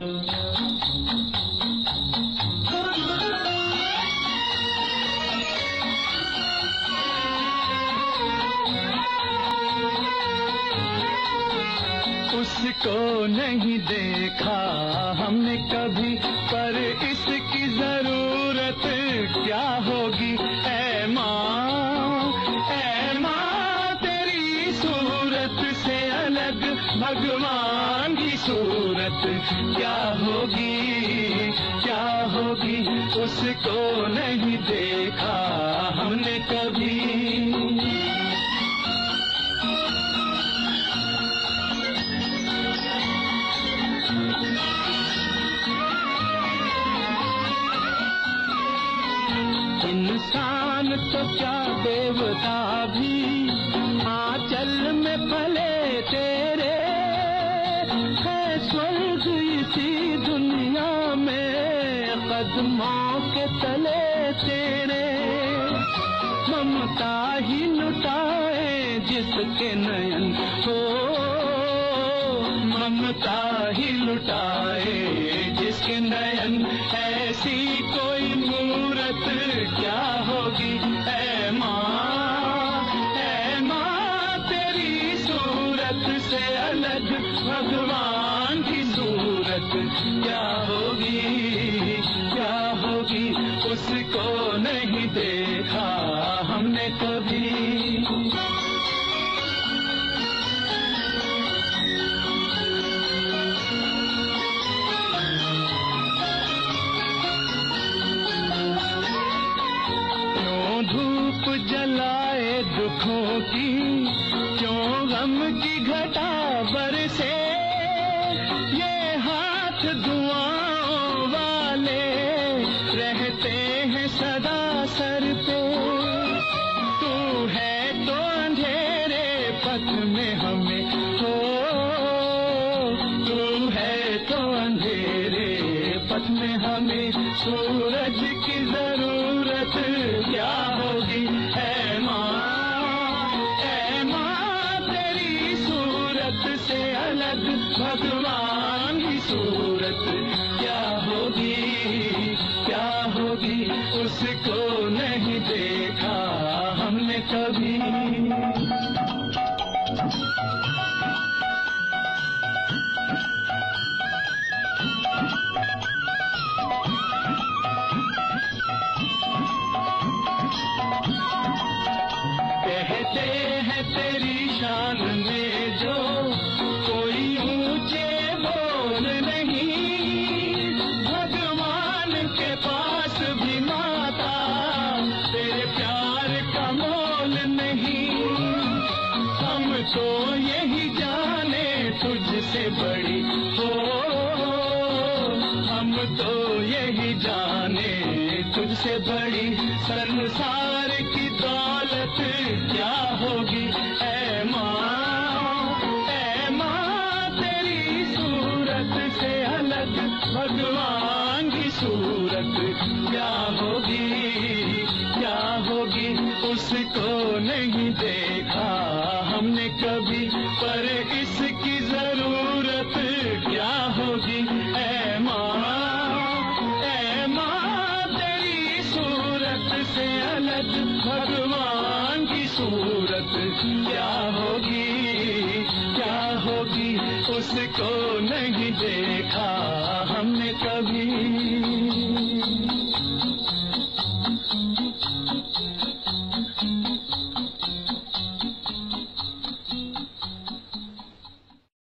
उसको नहीं देखा हमने कभी। भगवान की सूरत क्या होगी? क्या होगी? उसको नहीं देखा हमने कभी। इंसान तो क्या देवता भी? आंचल में पले कदमों के तले तेरे ममता ही लुटाए जिसके नयन हो ममता ही लुटाए जिसके नयन, ऐसी कोई मूरत क्या होगी? ऐ माँ ऐ माँ, तेरी सूरत से अलग भगवान की सूरत क्या होगी? जलाए दुखों की, क्यों गम की घटा बरसे? ये हाथ दुआओं वाले रहते हैं सदा सर पे। तू है तो अंधेरे पथ में हमें हो। तू है तो अंधेरे पथ में हमें सूरज कहते हैं तेरी शान में तो यही जाने तुझसे बड़ी हो। हम तो यही जाने तुझसे बड़ी। संसार की दौलत क्या होगी? ऐ माँ माँ, तेरी सूरत से अलग भगवान की सूरत क्या होगी? क्या होगी? उसको नहीं देखा सूरत भगवान की सूरत क्या होगी? क्या होगी? उसको नहीं देखा हमने कभी।